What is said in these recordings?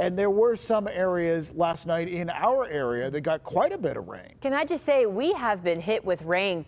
And there were some areas last night in our area that got quite a bit of rain. Can I just say, we have been hit with rain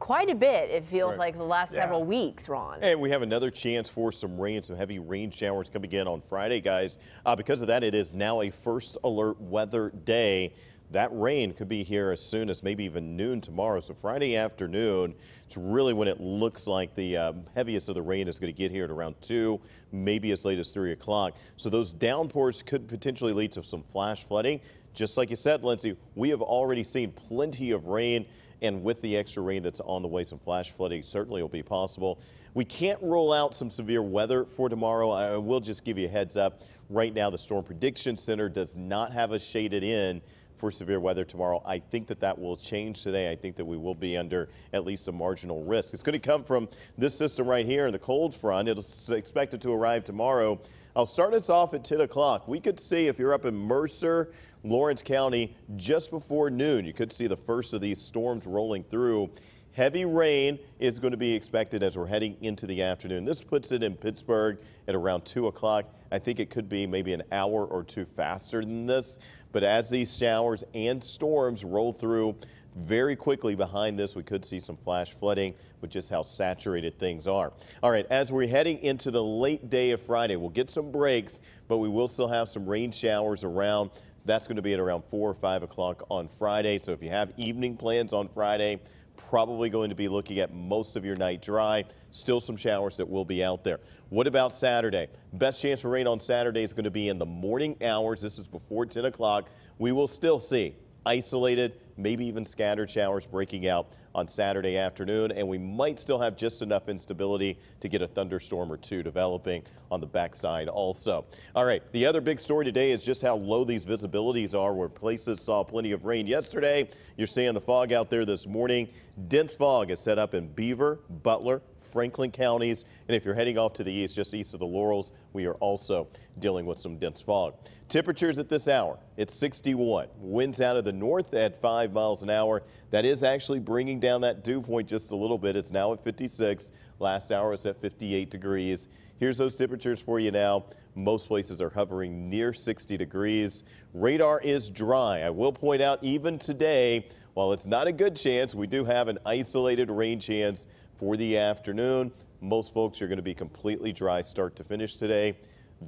quite a bit, it feels Right. like the last Yeah. several weeks, Ron. And we have another chance for some rain, some heavy rain showers coming in on Friday, guys. Uh, because of that, it is now a first alert weather day. That rain could be here as soon as maybe even noon tomorrow. So Friday afternoon, it's really when it looks like the um, heaviest of the rain is going to get here at around 2, maybe as late as 3 o'clock. So those downpours could potentially lead to some flash flooding. Just like you said, Lindsay, we have already seen plenty of rain and with the extra rain that's on the way, some flash flooding certainly will be possible. We can't rule out some severe weather for tomorrow. I will just give you a heads up. Right now, the Storm Prediction Center does not have us shaded in for severe weather tomorrow. I think that that will change today. I think that we will be under at least a marginal risk. It's going to come from this system right here in the cold front. It's expected to arrive tomorrow. I'll start us off at 10 o'clock. We could see if you're up in Mercer, Lawrence County, just before noon, you could see the first of these storms rolling through. Heavy rain is going to be expected as we're heading into the afternoon. This puts it in Pittsburgh at around 2 o'clock. I think it could be maybe an hour or two faster than this. But as these showers and storms roll through very quickly behind this, we could see some flash flooding with just how saturated things are. All right, as we're heading into the late day of Friday, we'll get some breaks, but we will still have some rain showers around. That's going to be at around 4 or 5 o'clock on Friday. So if you have evening plans on Friday, probably going to be looking at most of your night dry. Still some showers that will be out there. What about Saturday? Best chance for rain on Saturday is going to be in the morning hours. This is before 10 o'clock. We will still see isolated, maybe even scattered showers breaking out on Saturday afternoon, and we might still have just enough instability to get a thunderstorm or two developing on the backside also. All right, the other big story today is just how low these visibilities are where places saw plenty of rain yesterday. You're seeing the fog out there this morning. Dense fog is set up in Beaver, Butler, Franklin counties. And if you're heading off to the east, just east of the Laurels, we are also dealing with some dense fog. Temperatures at this hour, it's 61. Winds out of the north at 5 miles an hour. That is actually bringing down that dew point just a little bit. It's now at 56. Last hour was at 58 degrees. Here's those temperatures for you now. Most places are hovering near 60 degrees. Radar is dry. I will point out even today, while it's not a good chance, we do have an isolated rain chance for the afternoon. Most folks are going to be completely dry start to finish today.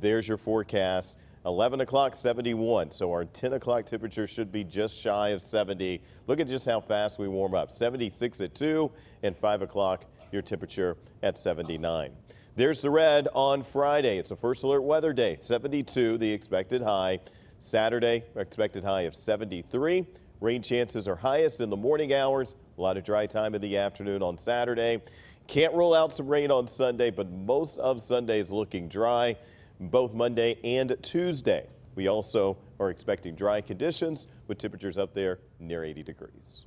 There's your forecast. 11 o'clock, 71. So our 10 o'clock temperature should be just shy of 70. Look at just how fast we warm up. 76 at 2 and 5 o'clock, your temperature at 79. There's the red on Friday. It's a first alert weather day. 72, the expected high. Saturday, expected high of 73. Rain chances are highest in the morning hours. A lot of dry time in the afternoon on Saturday. Can't rule out some rain on Sunday, but most of Sunday is looking dry, both Monday and Tuesday. We also are expecting dry conditions with temperatures up there near 80 degrees.